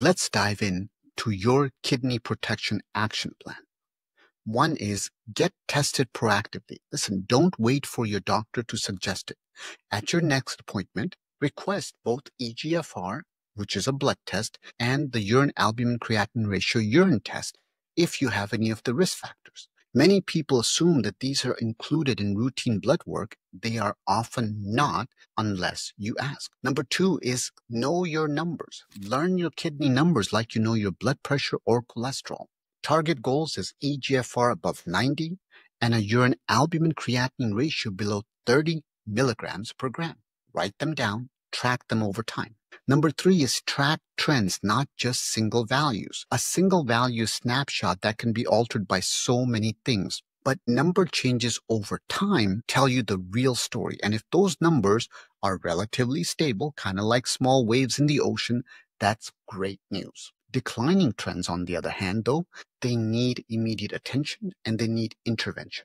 Let's dive in to your kidney protection action plan. One is get tested proactively. Listen, don't wait for your doctor to suggest it. At your next appointment, request both EGFR, which is a blood test, and the urine albumin creatinine ratio urine test if you have any of the risk factors. Many people assume that these are included in routine blood work. They are often not unless you ask. Number two is know your numbers. Learn your kidney numbers like you know your blood pressure or cholesterol. Target goals is EGFR above 90 and a urine albumin creatinine ratio below 30 milligrams per gram. Write them down, track them over time. Number three is track trends, not just single values. A single value snapshot that can be altered by so many things. But number changes over time tell you the real story. And if those numbers are relatively stable, kind of like small waves in the ocean, that's great news. Declining trends, on the other hand, though, they need immediate attention and they need intervention.